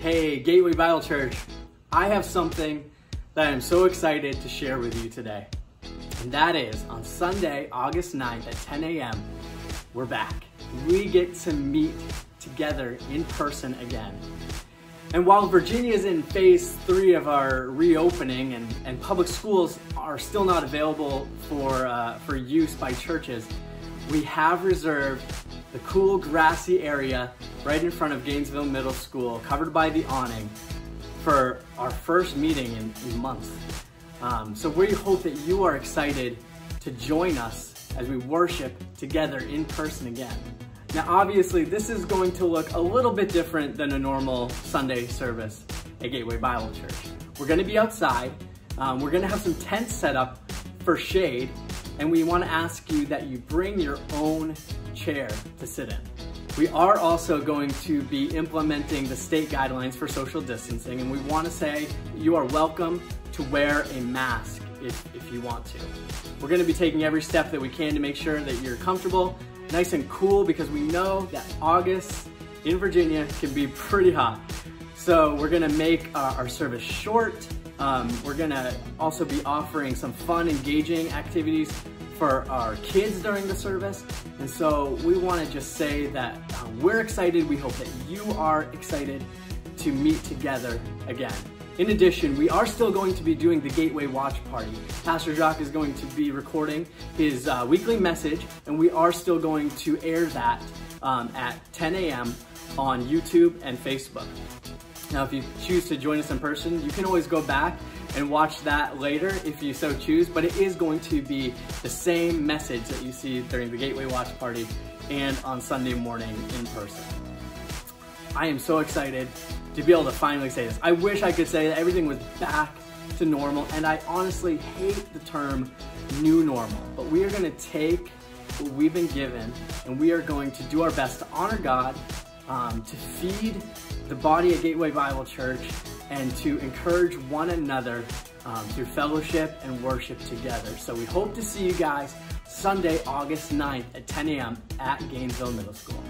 Hey, Gateway Bible Church, I have something that I'm so excited to share with you today. And that is on Sunday, August 9th at 10 a.m., we're back. We get to meet together in person again. And while Virginia is in phase three of our reopening and, and public schools are still not available for, uh, for use by churches, we have reserved the cool grassy area right in front of Gainesville Middle School, covered by the awning, for our first meeting in, in months. Um, so we hope that you are excited to join us as we worship together in person again. Now, obviously, this is going to look a little bit different than a normal Sunday service at Gateway Bible Church. We're going to be outside. Um, we're going to have some tents set up for shade, and we want to ask you that you bring your own chair to sit in. We are also going to be implementing the state guidelines for social distancing, and we want to say you are welcome to wear a mask if, if you want to. We're going to be taking every step that we can to make sure that you're comfortable nice and cool because we know that August in Virginia can be pretty hot. So we're gonna make uh, our service short. Um, we're gonna also be offering some fun, engaging activities for our kids during the service. And so we wanna just say that uh, we're excited. We hope that you are excited to meet together again. In addition, we are still going to be doing the Gateway Watch Party. Pastor Jacques is going to be recording his uh, weekly message, and we are still going to air that um, at 10 a.m. on YouTube and Facebook. Now, if you choose to join us in person, you can always go back and watch that later if you so choose, but it is going to be the same message that you see during the Gateway Watch Party and on Sunday morning in person. I am so excited to be able to finally say this. I wish I could say that everything was back to normal, and I honestly hate the term new normal, but we are gonna take what we've been given and we are going to do our best to honor God, um, to feed the body of Gateway Bible Church, and to encourage one another um, through fellowship and worship together. So we hope to see you guys Sunday, August 9th at 10 a.m. at Gainesville Middle School.